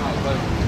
Oh, good.